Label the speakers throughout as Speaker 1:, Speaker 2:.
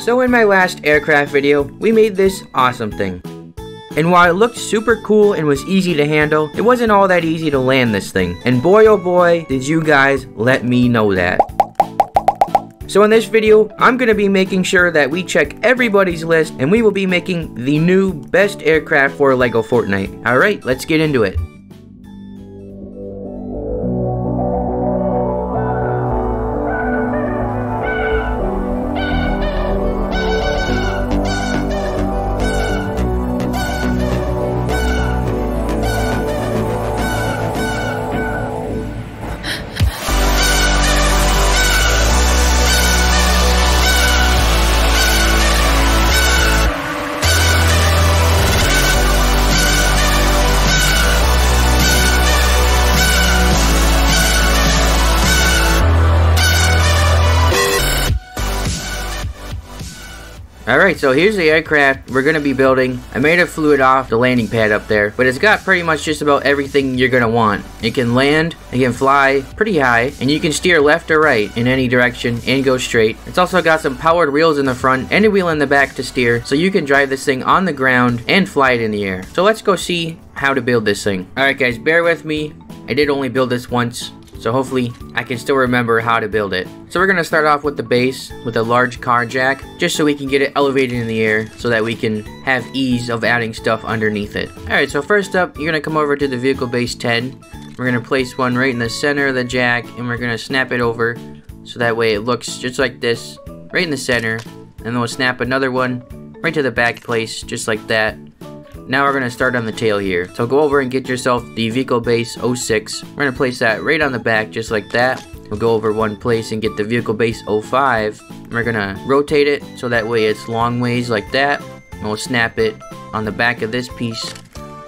Speaker 1: So in my last aircraft video, we made this awesome thing. And while it looked super cool and was easy to handle, it wasn't all that easy to land this thing. And boy oh boy, did you guys let me know that. So in this video, I'm going to be making sure that we check everybody's list and we will be making the new best aircraft for LEGO Fortnite. Alright, let's get into it. Alright, so here's the aircraft we're going to be building. I made a fluid off the landing pad up there, but it's got pretty much just about everything you're going to want. It can land, it can fly pretty high, and you can steer left or right in any direction and go straight. It's also got some powered wheels in the front and a wheel in the back to steer, so you can drive this thing on the ground and fly it in the air. So let's go see how to build this thing. Alright guys, bear with me. I did only build this once, so hopefully I can still remember how to build it. So we're going to start off with the base with a large car jack just so we can get it elevated in the air so that we can have ease of adding stuff underneath it. Alright so first up you're going to come over to the vehicle base 10. We're going to place one right in the center of the jack and we're going to snap it over so that way it looks just like this right in the center and then we'll snap another one right to the back place just like that now we're going to start on the tail here. So go over and get yourself the vehicle base 06. We're going to place that right on the back just like that. We'll go over one place and get the vehicle base 05. We're going to rotate it so that way it's long ways like that. And we'll snap it on the back of this piece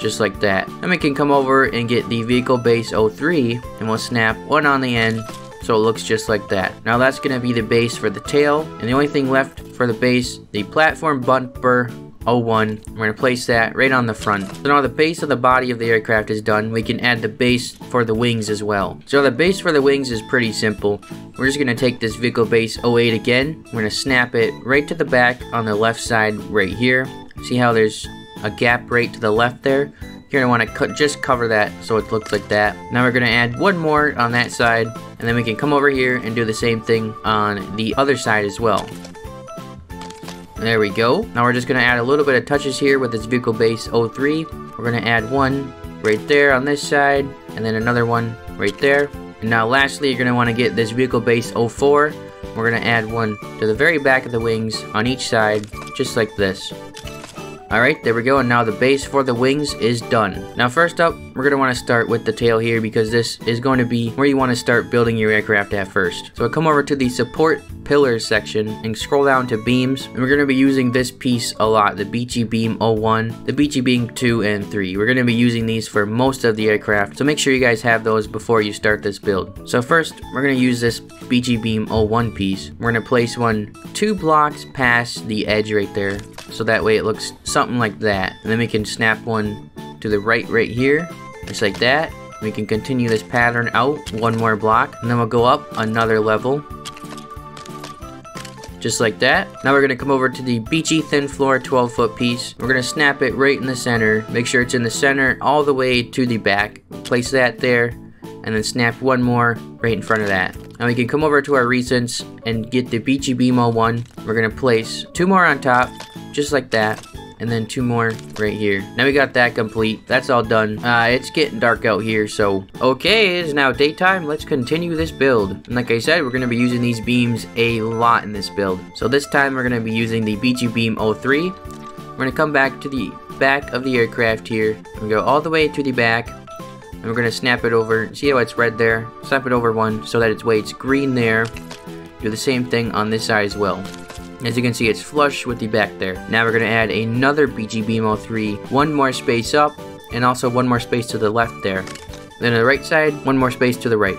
Speaker 1: just like that. Then we can come over and get the vehicle base 03 and we'll snap one on the end so it looks just like that. Now that's going to be the base for the tail and the only thing left for the base, the platform bumper 01. We're going to place that right on the front. So now the base of the body of the aircraft is done. We can add the base for the wings as well. So the base for the wings is pretty simple. We're just going to take this vehicle base 08 again. We're going to snap it right to the back on the left side right here. See how there's a gap right to the left there? You're going to want to cut, just cover that so it looks like that. Now we're going to add one more on that side and then we can come over here and do the same thing on the other side as well. There we go. Now we're just going to add a little bit of touches here with this vehicle base 03. We're going to add one right there on this side, and then another one right there. And now lastly, you're going to want to get this vehicle base 04. We're going to add one to the very back of the wings on each side, just like this. Alright, there we go, and now the base for the wings is done. Now first up, we're going to want to start with the tail here because this is going to be where you want to start building your aircraft at first. So I come over to the support pillars section and scroll down to beams, and we're going to be using this piece a lot, the Beachy Beam 01, the Beachy Beam 2, and 3. We're going to be using these for most of the aircraft, so make sure you guys have those before you start this build. So first, we're going to use this Beachy Beam 01 piece. We're going to place one two blocks past the edge right there, so that way it looks something like that. And then we can snap one to the right right here, just like that. We can continue this pattern out one more block, and then we'll go up another level. Just like that. Now we're to come over to the beachy thin floor 12 foot piece. We're to snap it right in the center. Make sure it's in the center all the way to the back. Place that there, and then snap one more right in front of that. Now we can come over to our recents and get the Beachy Beam 01. We're to place two more on top, just like that and then two more right here. Now we got that complete. That's all done. Uh, it's getting dark out here, so okay, it is now daytime. Let's continue this build. And like I said, we're going to be using these beams a lot in this build. So this time we're going to be using the Beachy Beam 03. We're going to come back to the back of the aircraft here. We go all the way to the back. And we're going to snap it over. See how it's red there? Snap it over one so that its way it's green there. Do the same thing on this side as well. As you can see, it's flush with the back there. Now we're going to add another Beachy Beam 03, one more space up, and also one more space to the left there. Then on the right side, one more space to the right.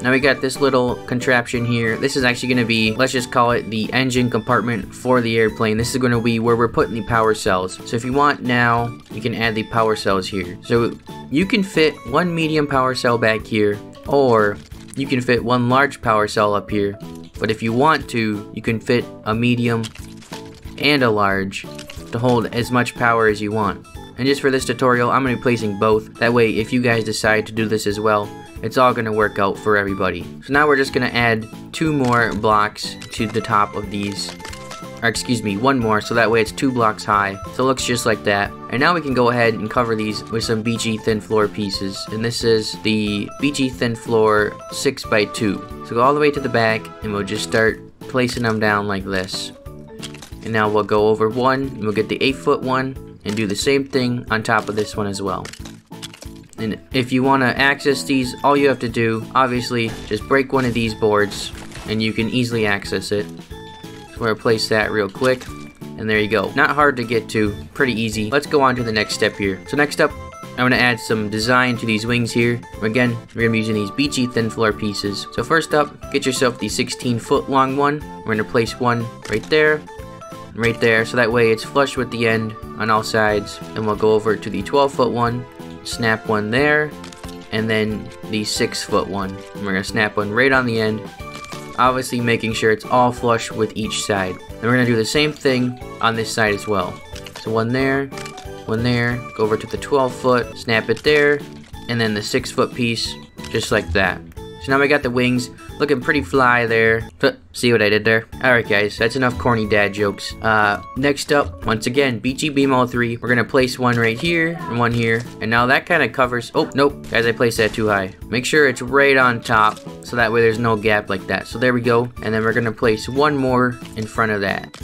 Speaker 1: Now we got this little contraption here. This is actually going to be, let's just call it the engine compartment for the airplane. This is going to be where we're putting the power cells. So if you want now, you can add the power cells here. So you can fit one medium power cell back here, or you can fit one large power cell up here but if you want to, you can fit a medium and a large to hold as much power as you want. And just for this tutorial, I'm going to be placing both. That way, if you guys decide to do this as well, it's all going to work out for everybody. So now we're just going to add two more blocks to the top of these. Or excuse me, one more, so that way it's two blocks high. So it looks just like that. And now we can go ahead and cover these with some Beachy thin floor pieces. And this is the Beachy thin floor 6x2. So go all the way to the back, and we'll just start placing them down like this. And now we'll go over one, and we'll get the 8 foot one, and do the same thing on top of this one as well. And if you want to access these, all you have to do, obviously, just break one of these boards, and you can easily access it. We're going to place that real quick, and there you go. Not hard to get to, pretty easy. Let's go on to the next step here. So next up, I'm going to add some design to these wings here. Again, we're going to be using these beachy thin floor pieces. So first up, get yourself the 16 foot long one. We're going to place one right there, right there, so that way it's flush with the end on all sides. And we'll go over to the 12 foot one, snap one there, and then the 6 foot one. And we're going to snap one right on the end, obviously making sure it's all flush with each side. And we're to do the same thing on this side as well. So one there, one there, go over to the 12 foot, snap it there, and then the 6 foot piece, just like that. So now we got the wings looking pretty fly there. See what I did there? Alright guys, that's enough corny dad jokes. Uh, next up, once again, Beachy Beam 03. We're gonna place one right here and one here. And now that kind of covers, oh, nope, guys, I placed that too high. Make sure it's right on top so that way there's no gap like that. So there we go. And then we're gonna place one more in front of that.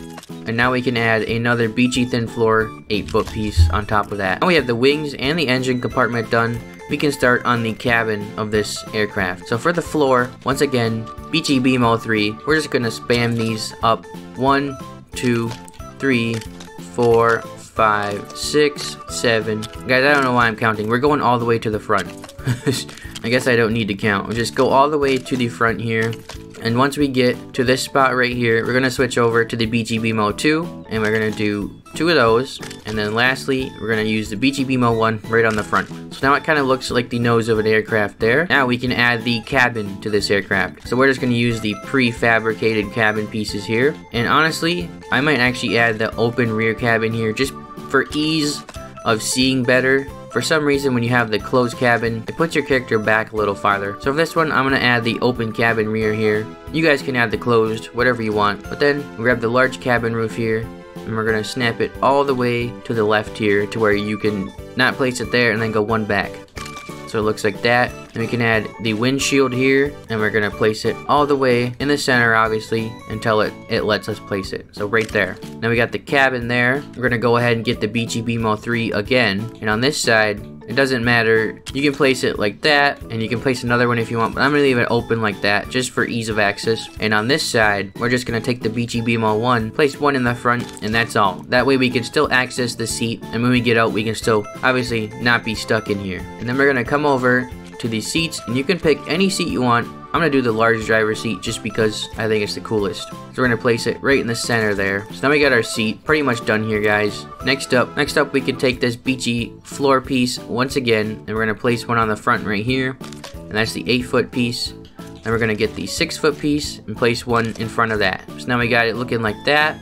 Speaker 1: And now we can add another beachy thin floor 8 foot piece on top of that. Now we have the wings and the engine compartment done we can start on the cabin of this aircraft. So for the floor, once again, BGB BMO 3, we're just going to spam these up. One, two, three, four, five, six, seven. Guys, I don't know why I'm counting. We're going all the way to the front. I guess I don't need to count. We'll just go all the way to the front here. And once we get to this spot right here, we're going to switch over to the BGB Mode 2. And we're going to do two of those. And then lastly, we're going to use the BGB Mode 1 right on the front. So now it kind of looks like the nose of an aircraft there. Now we can add the cabin to this aircraft. So we're just going to use the prefabricated cabin pieces here. And honestly, I might actually add the open rear cabin here just for ease of seeing better for some reason, when you have the closed cabin, it puts your character back a little farther. So for this one, I'm going to add the open cabin rear here. You guys can add the closed, whatever you want. But then, grab the large cabin roof here, and we're to snap it all the way to the left here to where you can not place it there and then go one back. So it looks like that. We can add the windshield here, and we're gonna place it all the way in the center, obviously, until it, it lets us place it. So right there. Now we got the cabin there. We're gonna go ahead and get the Beachy Beam 03 again. And on this side, it doesn't matter. You can place it like that, and you can place another one if you want, but I'm to leave it open like that, just for ease of access. And on this side, we're just to take the Beachy Beam 01, place one in the front, and that's all. That way we can still access the seat, and when we get out, we can still, obviously, not be stuck in here. And then we're to come over to these seats, and you can pick any seat you want. I'm going to do the large driver seat just because I think it's the coolest. So we're going to place it right in the center there. So now we got our seat pretty much done here, guys. Next up, next up, we can take this beachy floor piece once again, and we're going to place one on the front right here. And that's the 8 foot piece. Then we're going to get the 6 foot piece and place one in front of that. So now we got it looking like that.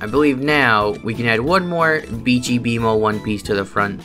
Speaker 1: I believe now we can add one more beachy BMO one piece to the front.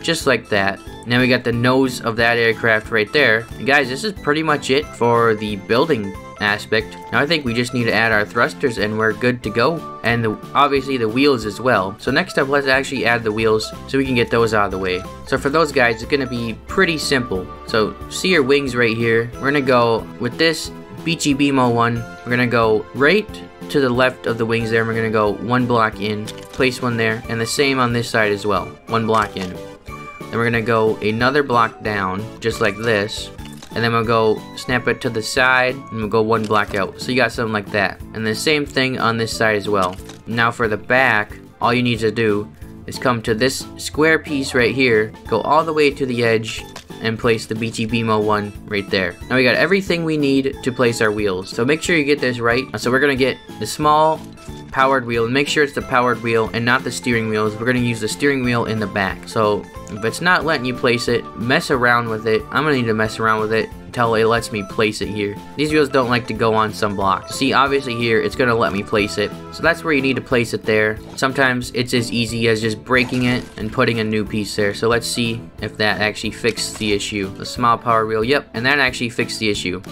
Speaker 1: Just like that. Now we got the nose of that aircraft right there. And guys, this is pretty much it for the building aspect. Now I think we just need to add our thrusters and we're good to go. And the, obviously the wheels as well. So next up, let's actually add the wheels so we can get those out of the way. So for those guys, it's going to be pretty simple. So see your wings right here. We're going to go with this Beachy BMO one. We're going to go right to the left of the wings there. We're going to go one block in, place one there, and the same on this side as well. One block in. Then we're gonna go another block down, just like this. And then we'll go snap it to the side, and we'll go one block out. So you got something like that. And the same thing on this side as well. Now for the back, all you need to do is come to this square piece right here, go all the way to the edge, and place the BG BMO one right there. Now we got everything we need to place our wheels. So make sure you get this right. So we're gonna get the small powered wheel make sure it's the powered wheel and not the steering wheels. We're gonna use the steering wheel in the back. So if it's not letting you place it, mess around with it. I'm gonna need to mess around with it until it lets me place it here. These wheels don't like to go on some blocks. See, obviously here, it's gonna let me place it. So that's where you need to place it there. Sometimes it's as easy as just breaking it and putting a new piece there. So let's see if that actually fixed the issue. The small power wheel, yep, and that actually fixed the issue.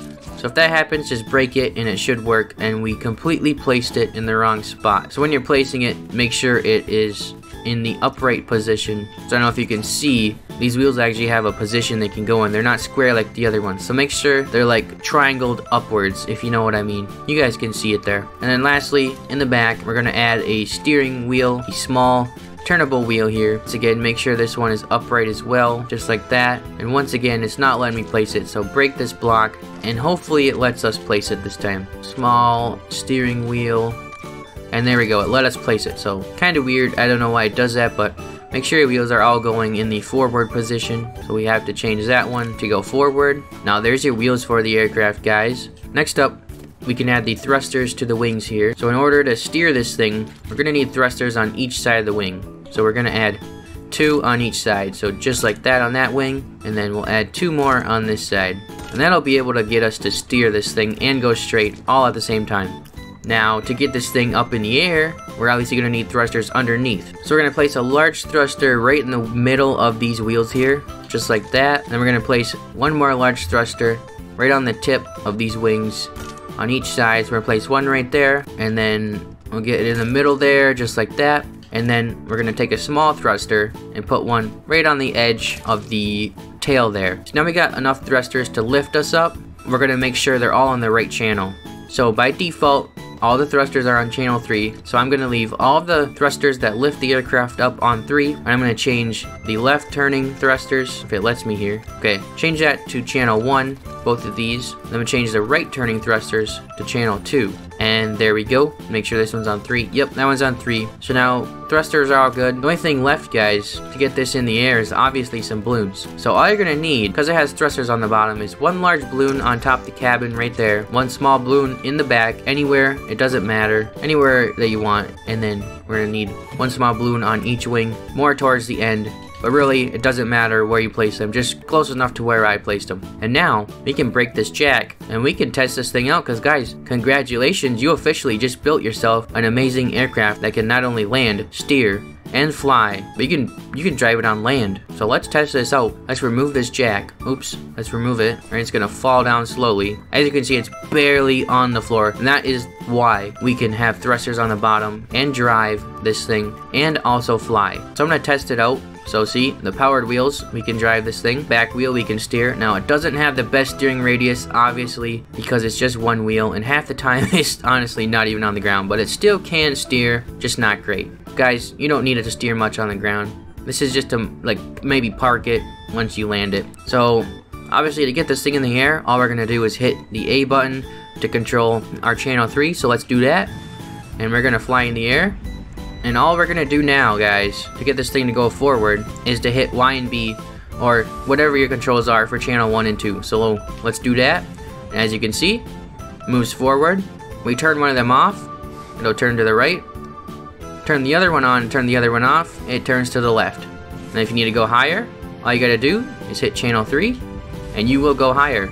Speaker 1: So if that happens, just break it and it should work. And we completely placed it in the wrong spot. So when you're placing it, make sure it is in the upright position. So I don't know if you can see, these wheels actually have a position they can go in. They're not square like the other ones. So make sure they're like triangled upwards, if you know what I mean. You guys can see it there. And then lastly, in the back, we're gonna add a steering wheel, a small turnable wheel here. Once again, make sure this one is upright as well, just like that. And once again, it's not letting me place it, so break this block, and hopefully it lets us place it this time. Small steering wheel, and there we go, it let us place it. So kind of weird, I don't know why it does that, but make sure your wheels are all going in the forward position. So we have to change that one to go forward. Now there's your wheels for the aircraft, guys. Next up, we can add the thrusters to the wings here. So in order to steer this thing, we're gonna need thrusters on each side of the wing. So we're gonna add two on each side. So just like that on that wing, and then we'll add two more on this side. And that'll be able to get us to steer this thing and go straight all at the same time. Now, to get this thing up in the air, we're obviously going to need thrusters underneath. So we're going to place a large thruster right in the middle of these wheels here, just like that. Then we're going to place one more large thruster right on the tip of these wings on each side. So we're to place one right there, and then we'll get it in the middle there, just like that. And then we're to take a small thruster and put one right on the edge of the tail there. So now we got enough thrusters to lift us up. We're to make sure they're all on the right channel. So by default, all the thrusters are on channel 3, so I'm going to leave all the thrusters that lift the aircraft up on 3, and I'm going to change the left turning thrusters, if it lets me here. Okay, change that to channel 1, both of these. Then we change the right turning thrusters to channel 2. And there we go. Make sure this one's on 3. Yep, that one's on 3. So now, thrusters are all good. The only thing left, guys, to get this in the air is obviously some balloons. So all you're to need, because it has thrusters on the bottom, is one large balloon on top the cabin right there. One small balloon in the back, anywhere, it doesn't matter. Anywhere that you want. And then we're to need one small balloon on each wing, more towards the end. But really, it doesn't matter where you place them, just close enough to where I placed them. And now, we can break this jack, and we can test this thing out, because guys, congratulations, you officially just built yourself an amazing aircraft that can not only land, steer, and fly, but you can you can drive it on land. So let's test this out. Let's remove this jack. Oops, let's remove it. And it's gonna fall down slowly. As you can see, it's barely on the floor, and that is why we can have thrusters on the bottom and drive this thing and also fly. So I'm gonna test it out so see, the powered wheels, we can drive this thing. Back wheel, we can steer. Now, it doesn't have the best steering radius, obviously, because it's just one wheel, and half the time it's honestly not even on the ground, but it still can steer, just not great. Guys, you don't need it to steer much on the ground. This is just to, like, maybe park it once you land it. So, obviously, to get this thing in the air, all we're going to do is hit the A button to control our channel 3, so let's do that. And we're going to fly in the air. And all we're gonna do now, guys, to get this thing to go forward, is to hit Y and B, or whatever your controls are for channel 1 and 2. So let's do that. And as you can see, moves forward. We turn one of them off, it'll turn to the right. Turn the other one on, turn the other one off, it turns to the left. And if you need to go higher, all you gotta do is hit channel 3, and you will go higher.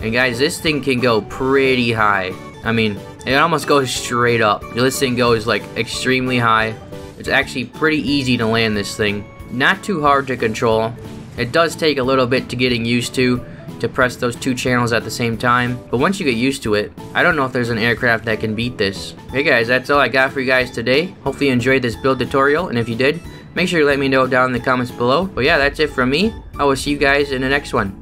Speaker 1: And guys, this thing can go pretty high. I mean, it almost goes straight up. This thing goes like extremely high. It's actually pretty easy to land this thing. Not too hard to control. It does take a little bit to getting used to to press those two channels at the same time. But once you get used to it, I don't know if there's an aircraft that can beat this. Hey guys, that's all I got for you guys today. Hopefully you enjoyed this build tutorial, and if you did, make sure you let me know down in the comments below. But yeah, that's it from me. I will see you guys in the next one.